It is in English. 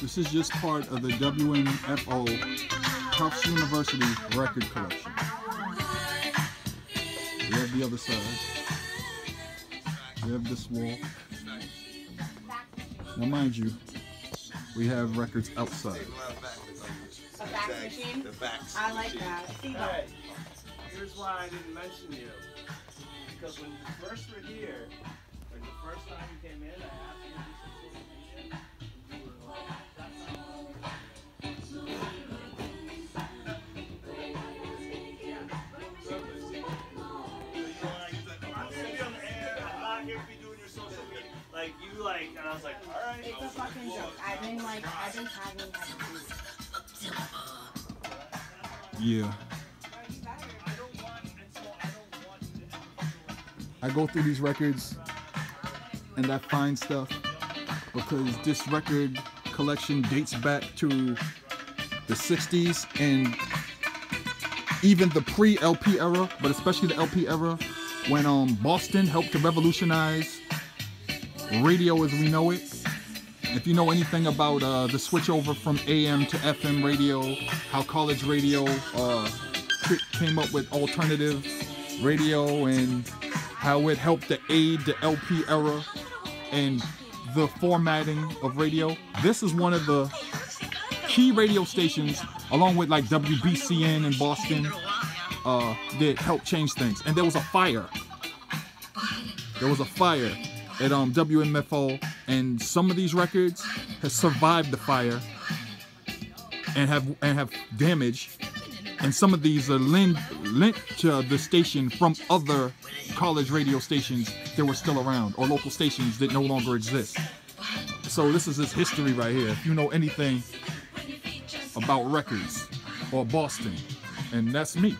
This is just part of the WMFO Tufts University record collection. We have the other side. We have this wall. Now, mind you, we have records outside. A fax machine? The fax. I like machine. that. See Hey, here's why I didn't mention you. Because when you first were here, when the first time you came in, I asked you social media. Like you like, and I was like, all right. It's a fucking joke. I've been like, I've been tagging everything. Yeah. I go through these records and I find stuff because this record collection dates back to the 60s and even the pre LP era, but especially the LP era when um, Boston helped to revolutionize radio as we know it. If you know anything about uh, the switch over from AM to FM radio, how college radio uh, came up with alternative radio and how it helped to aid the LP era and the formatting of radio. This is one of the key radio stations, along with like WBCN in Boston, uh, that helped change things. And there was a fire. There was a fire at um, WMFO, and some of these records have survived the fire and have and have damage. And some of these are lent, lent to the station from other college radio stations that were still around or local stations that no longer exist. So this is his history right here. If you know anything about records or Boston, and that's me.